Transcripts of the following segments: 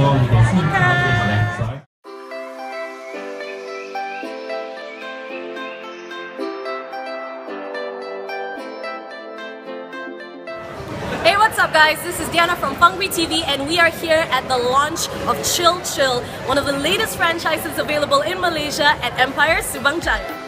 Hey, what's up, guys? This is Diyana from Fungry TV, and we are here at the launch of Chill Chill, one of the latest franchises available in Malaysia at Empire Subang Jaya.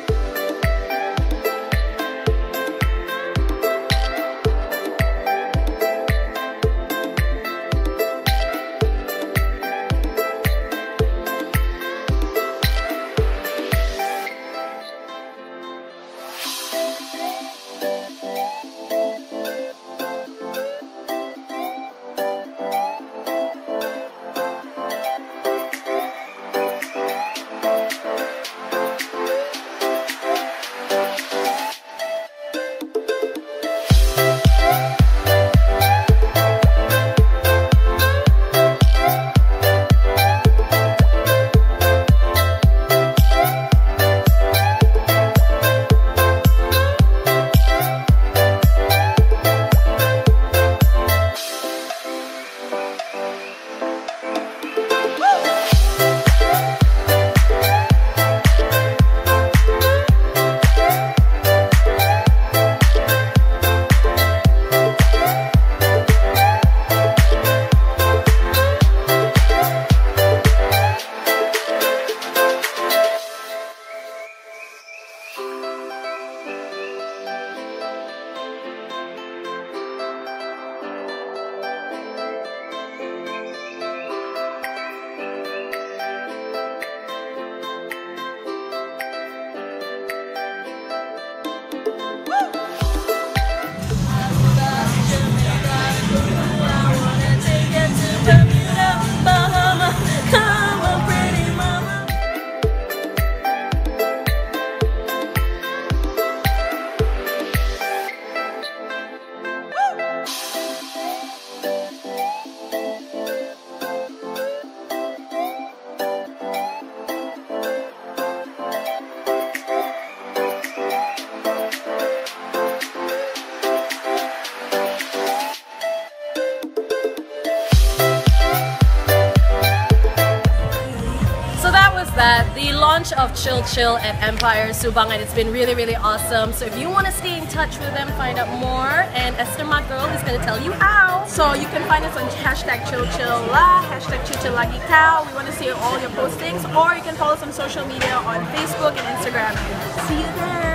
The launch of Chill Chill at Empire Subang, and it's been really, really awesome. So if you want to stay in touch with them, find out more, and Esther My Girl is going to tell you how. So you can find us on hashtag chill chill lah, hashtag chill chill. We want to see all your postings, or you can follow us on social media on Facebook and Instagram. See you there.